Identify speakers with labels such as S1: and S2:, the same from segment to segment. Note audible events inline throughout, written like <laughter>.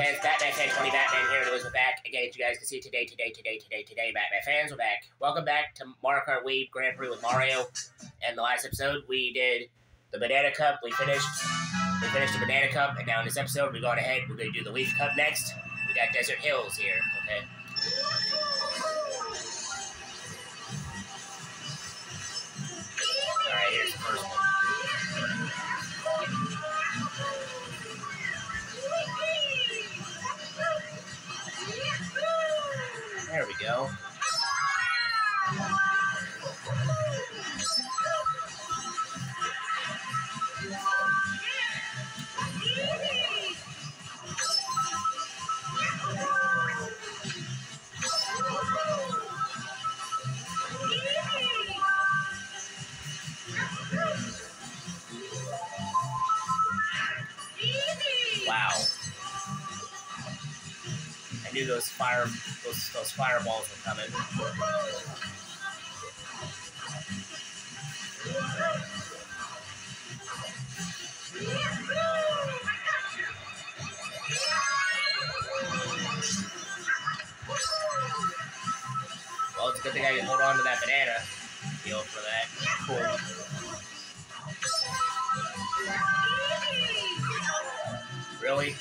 S1: fans, Batman fan 20 Batman here, and we're back again. You guys can see today, today, today, today, today, Batman fans, we're back. Welcome back to Mario Kart Wii Grand Prix with Mario. And the last episode, we did the Banana Cup. We finished. We finished the Banana Cup, and now in this episode, we're going ahead. We're going to do the Leaf Cup next. We got Desert Hills here. Okay. Knew those fire those those fireballs were coming. Well, it's a good thing I can hold on to that banana deal for that. Cool. Really?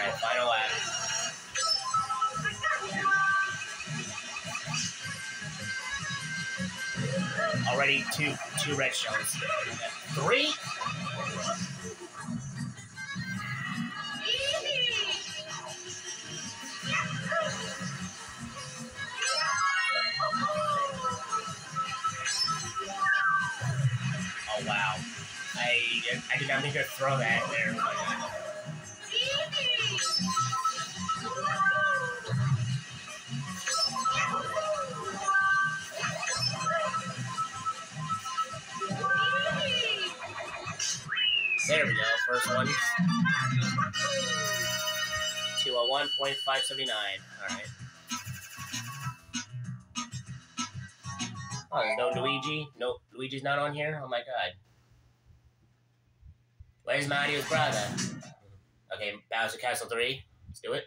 S1: Right, final lap. Already two two red shells. Three? Oh wow. I I did not mean to throw that there. Uh, First one. 201.579. Alright. Oh, there's no Luigi? No, Luigi's not on here? Oh my god. Where's Mario's brother? Okay, Bowser Castle 3. Let's do it.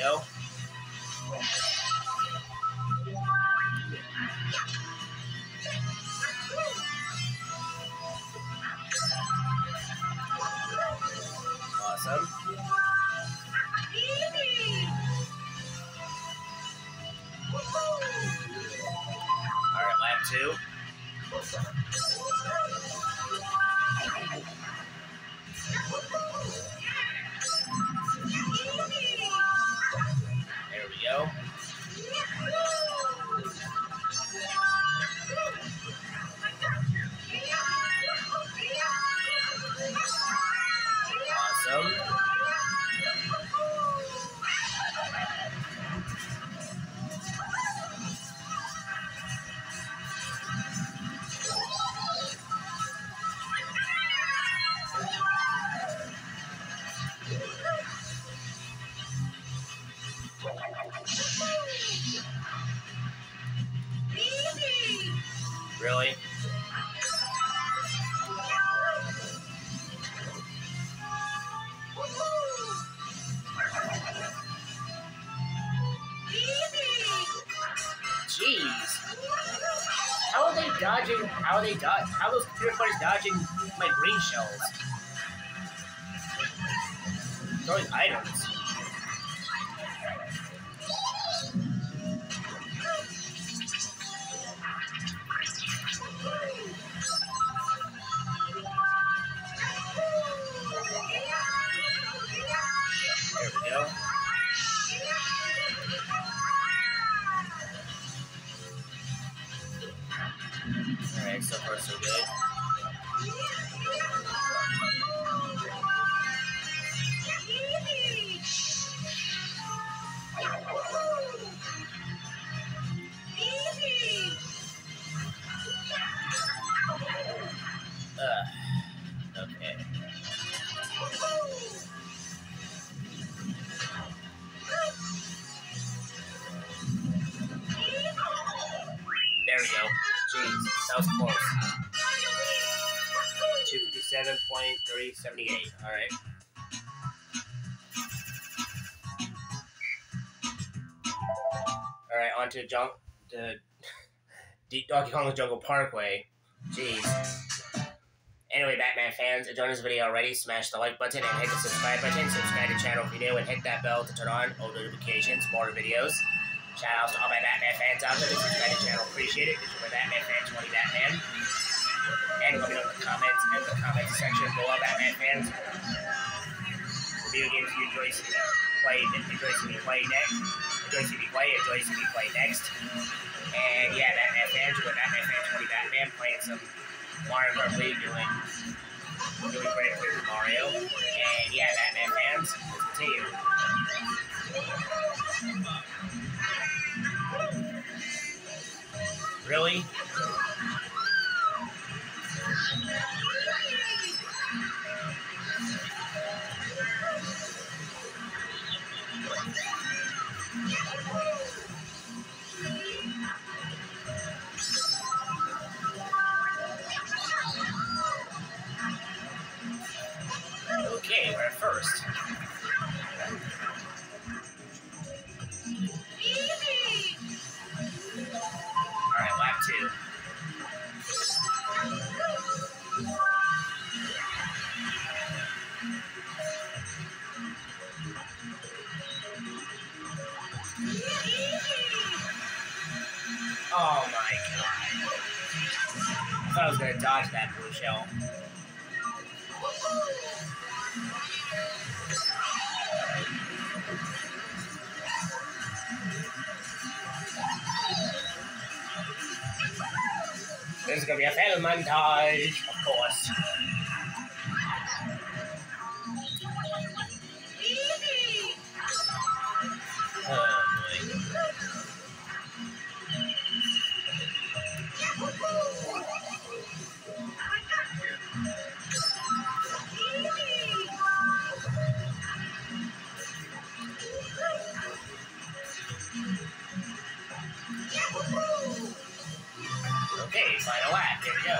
S1: Go. Awesome. All right, two. There Really? Dodging? How are they dodge? How are those computer fighters dodging my green shells? Throwing items. That was close. 257.378. Alright. Alright, on to the <laughs> Deep Donkey Kong Jungle Parkway. Jeez. Anyway, Batman fans, if enjoyed this video already, smash the like button and hit the subscribe button. Subscribe to the channel if you're new and hit that bell to turn on all notifications, more videos. Shout outs to all my Batman fans out there subscribe to the channel. Appreciate it. This is my Batman fan 20 Batman. And let me know in the comments in the comment section below, Batman fans. Video games you enjoy seeing me play, enjoy seeing me play next. Enjoy seeing me play, enjoy seeing me play next. And yeah, Batman fans, with Batman fan 20 Batman playing some Mario Kart Wii doing doing great with Mario. And yeah, Batman fans, continue. Really? Oh my god. I thought I was gonna dodge that blue shell. This is gonna be a fail montage, of course. Okay, final lap. Here we go.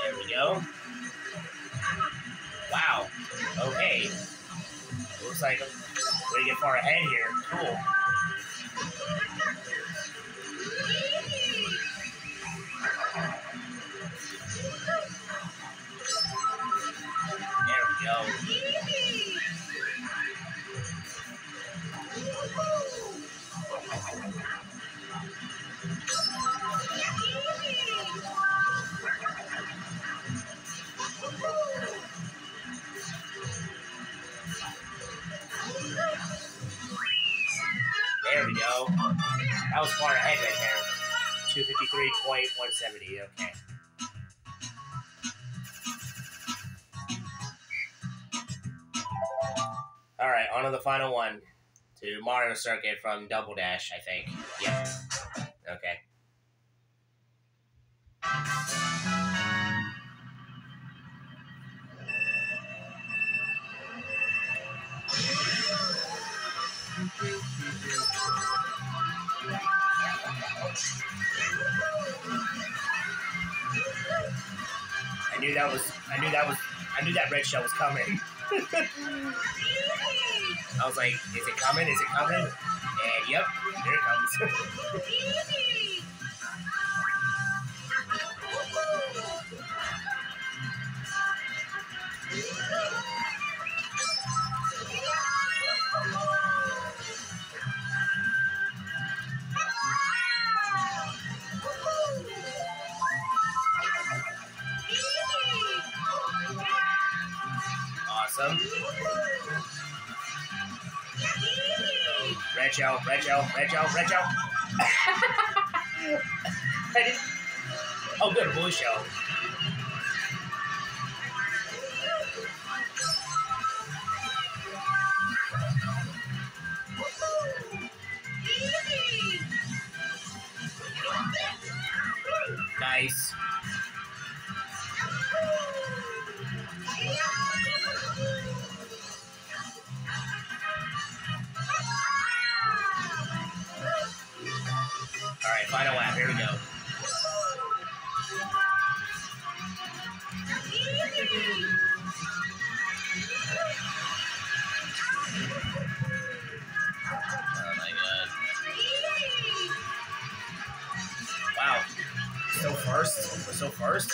S1: There we go. Wow. Okay. Looks like we're get far ahead here. Cool. That was far ahead right there. 253.170. Okay. All right, on to the final one. To Mario Circuit from Double Dash, I think. Yep. Okay. That was. I knew that was. I knew that red shell was coming. <laughs> I was like, is it coming? Is it coming? And yep, here it comes. <laughs> awesome. Red shell, red shell, red shell. oh, good, blue shell. Nice. All right, final lap. Here we go. Oh my god. Wow. So first? So first?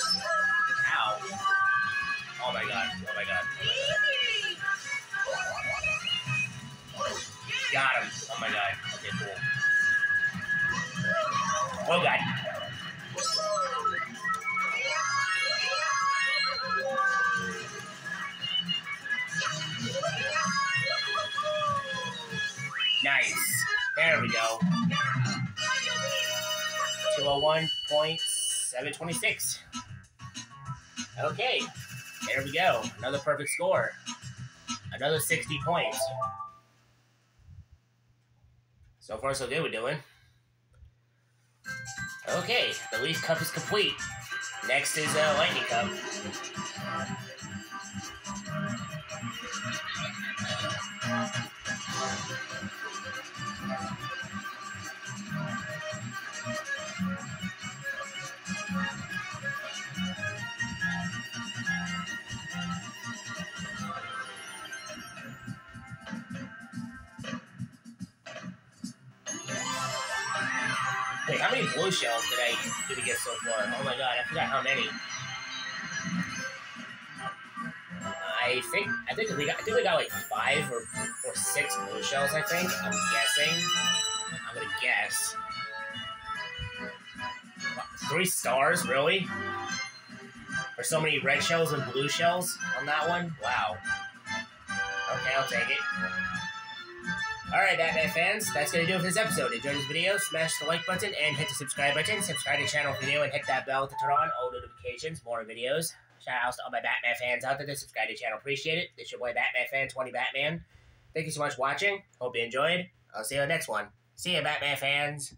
S1: We go. 201.726. Okay. There we go. Another perfect score. Another 60 points. So far, so good we're doing. Okay, the Leaf Cup is complete. Next is uh, Lightning Cup. Wait, how many blue shells did I did we get so far? Oh my god, I forgot how many. I think I think we got I think we got like five or six blue shells. I think I'm guessing. I'm gonna guess. Three stars, really? Or so many red shells and blue shells on that one? Wow. Okay, I'll take it. Alright, Batman fans, that's going to do it for this episode. Enjoyed this video, smash the like button and hit the subscribe button. Subscribe to the channel new and hit that bell to turn on all notifications, more videos. Shout out to all my Batman fans out there that subscribe to the channel. Appreciate it. This your boy Batman Fan 20 Batman. Thank you so much for watching. Hope you enjoyed. I'll see you on the next one. See ya, Batman fans.